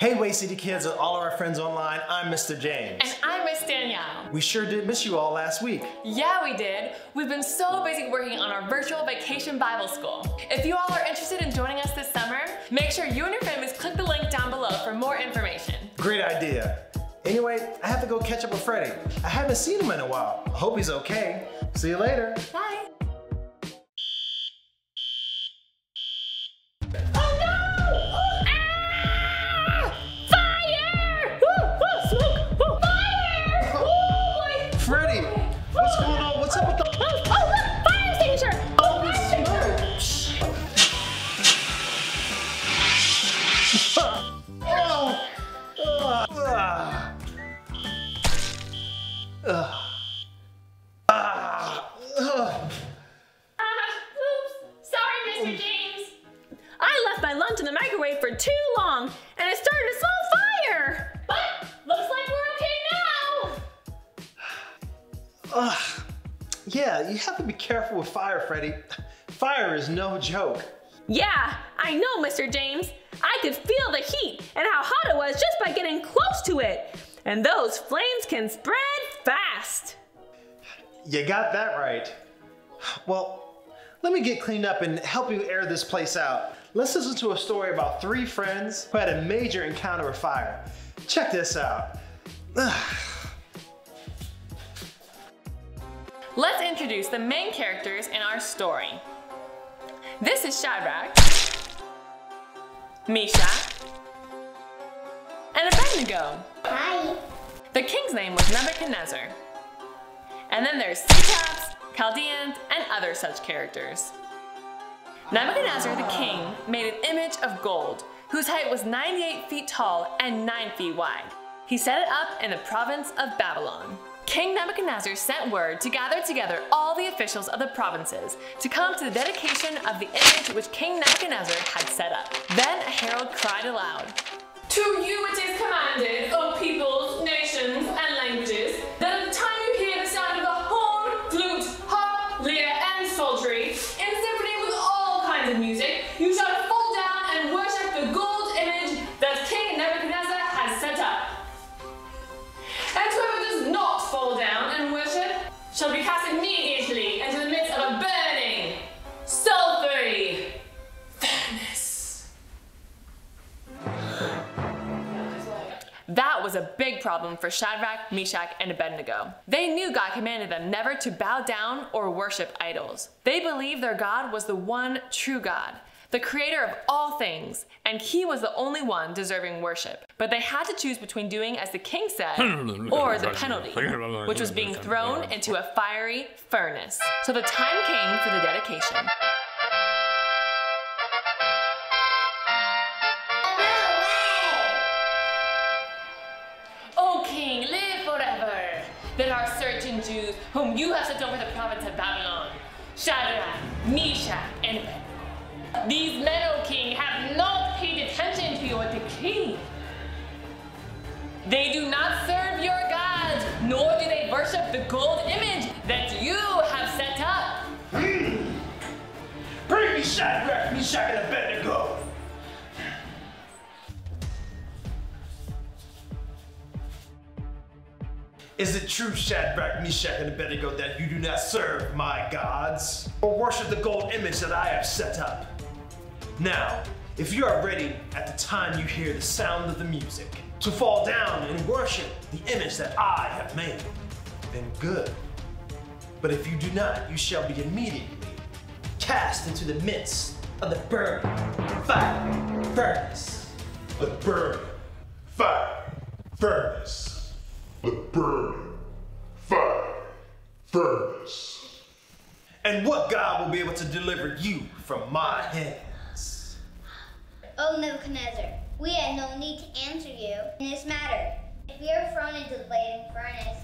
Hey, Way City kids and all of our friends online, I'm Mr. James. And I'm Miss Danielle. We sure did miss you all last week. Yeah, we did. We've been so busy working on our virtual vacation Bible school. If you all are interested in joining us this summer, make sure you and your families click the link down below for more information. Great idea. Anyway, I have to go catch up with Freddie. I haven't seen him in a while. I hope he's okay. See you later. Bye. What's going on? What's up with the Oh! oh look, Ugh. Ah. Ugh. Ah. Ugh. Sorry, Mr. James. I left my lunch in the microwave for too long and it started Yeah, you have to be careful with fire, Freddie. Fire is no joke. Yeah, I know, Mr. James. I could feel the heat and how hot it was just by getting close to it. And those flames can spread fast. You got that right. Well, let me get cleaned up and help you air this place out. Let's listen to a story about three friends who had a major encounter with fire. Check this out. Ugh. Let's introduce the main characters in our story. This is Shadrach, Meshach, and Abednego. Hi. The king's name was Nebuchadnezzar. And then there's Satraps, Chaldeans, and other such characters. Nebuchadnezzar the king made an image of gold, whose height was 98 feet tall and 9 feet wide. He set it up in the province of Babylon. King Nebuchadnezzar sent word to gather together all the officials of the provinces to come to the dedication of the image which King Nebuchadnezzar had set up. Then a herald cried aloud, To you it is commanded, O peoples, nations, and was a big problem for Shadrach, Meshach, and Abednego. They knew God commanded them never to bow down or worship idols. They believed their God was the one true God, the creator of all things, and he was the only one deserving worship. But they had to choose between doing as the king said or the penalty, which was being thrown into a fiery furnace. So the time came for the dedication. Jews, whom you have sent over the province of Babylon, Shadrach, Meshach, and Abednego. These men, O king, have not paid attention to your decree. They do not serve your gods, nor do they worship the gold image that you have set up. Hmm. Bring me Shadrach, Meshach, and Abednego. Is it true, Shadrach, Meshach, and Abednego, that you do not serve my gods or worship the gold image that I have set up? Now, if you are ready at the time you hear the sound of the music to fall down and worship the image that I have made, then good. But if you do not, you shall be immediately cast into the midst of the burning fire furnace. The burning fire furnace. The burning fire furnace. And what God will be able to deliver you from my hands? O Nebuchadnezzar, we had no need to answer you in this matter. If we are thrown into the blazing furnace,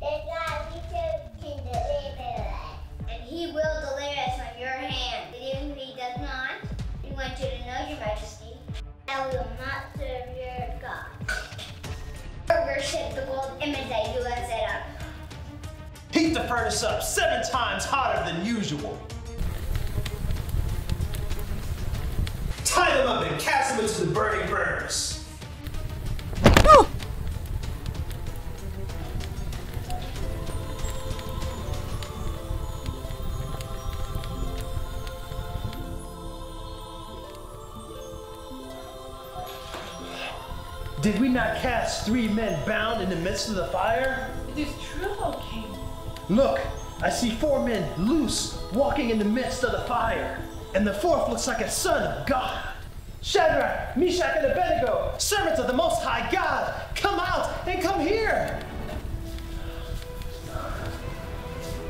then God, we too can deliver us. And he will deliver us from your hand. But even if he does not, we want you to know, your majesty, that we will you up. Heat the furnace up seven times hotter than usual. Tie them up and cast them into the burning furnace. Did we not cast three men bound in the midst of the fire? It is true, O king. Look, I see four men loose walking in the midst of the fire, and the fourth looks like a son of God. Shadrach, Meshach, and Abednego, servants of the Most High God, come out and come here.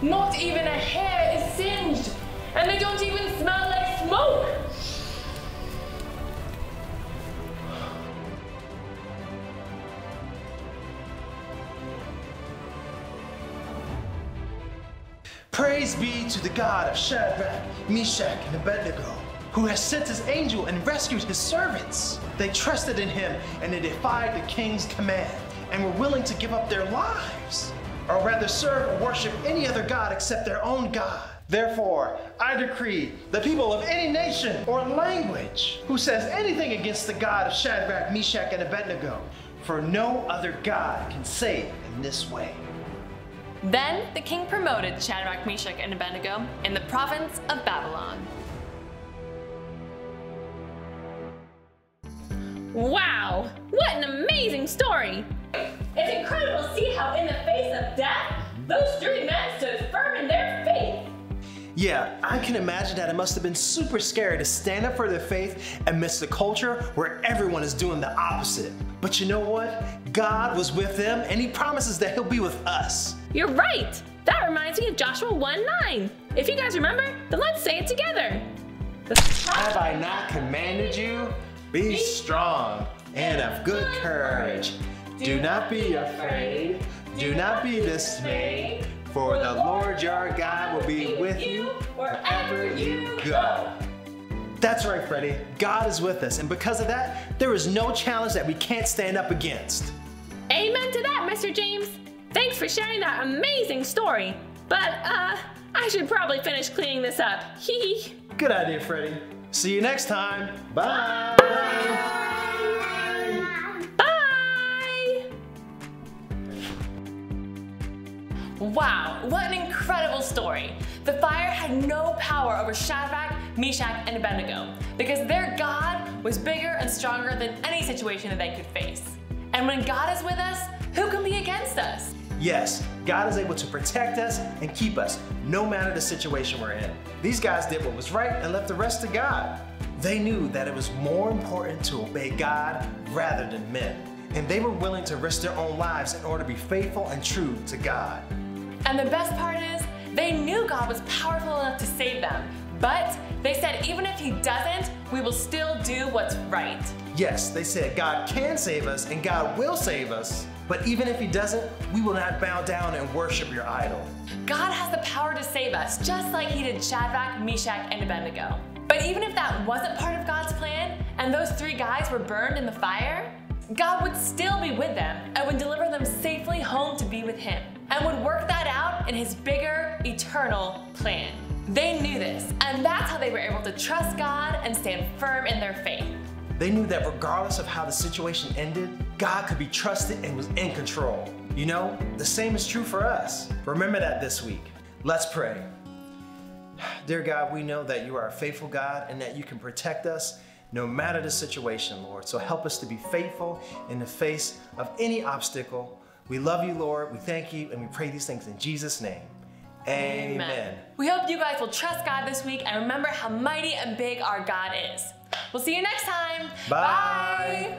Not even a hair is singed, and they don't even smell like smoke. Praise be to the God of Shadrach, Meshach, and Abednego, who has sent his angel and rescued his servants. They trusted in him and they defied the king's command and were willing to give up their lives, or rather serve or worship any other God except their own God. Therefore, I decree the people of any nation or language who says anything against the God of Shadrach, Meshach, and Abednego, for no other God can save in this way. Then the king promoted Shadrach, Meshach, and Abednego in the province of Babylon. Wow, what an amazing story! I can imagine that it must have been super scary to stand up for their faith amidst a culture where everyone is doing the opposite. But you know what? God was with them and He promises that He'll be with us. You're right! That reminds me of Joshua 1 9. If you guys remember, then let's say it together. Have I not commanded you? Be strong and of good courage. Do not be afraid. Do not be dismayed. For the Lord your God will be with you wherever you go. That's right, Freddie. God is with us, and because of that, there is no challenge that we can't stand up against. Amen to that, Mr. James. Thanks for sharing that amazing story. But, uh, I should probably finish cleaning this up. Hee hee. Good idea, Freddie. See you next time. Bye. Bye! Wow, what an incredible story! The fire had no power over Shadrach, Meshach, and Abednego because their God was bigger and stronger than any situation that they could face. And when God is with us, who can be against us? Yes, God is able to protect us and keep us no matter the situation we're in. These guys did what was right and left the rest to God. They knew that it was more important to obey God rather than men. And they were willing to risk their own lives in order to be faithful and true to God. And the best part is, they knew God was powerful enough to save them. But they said, even if He doesn't, we will still do what's right. Yes, they said God can save us and God will save us, but even if He doesn't, we will not bow down and worship your idol. God has the power to save us, just like He did Shadrach, Meshach, and Abednego. But even if that wasn't part of God's plan, and those three guys were burned in the fire, God would still be with them and would deliver them safely home to be with Him, and would work that out in His bigger, eternal plan. They knew this, and that's how they were able to trust God and stand firm in their faith. They knew that regardless of how the situation ended, God could be trusted and was in control. You know, the same is true for us. Remember that this week. Let's pray. Dear God, we know that you are a faithful God and that you can protect us no matter the situation, Lord. So help us to be faithful in the face of any obstacle. We love you, Lord. We thank you and we pray these things in Jesus' name. Amen. We hope you guys will trust God this week and remember how mighty and big our God is. We'll see you next time. Bye. Bye.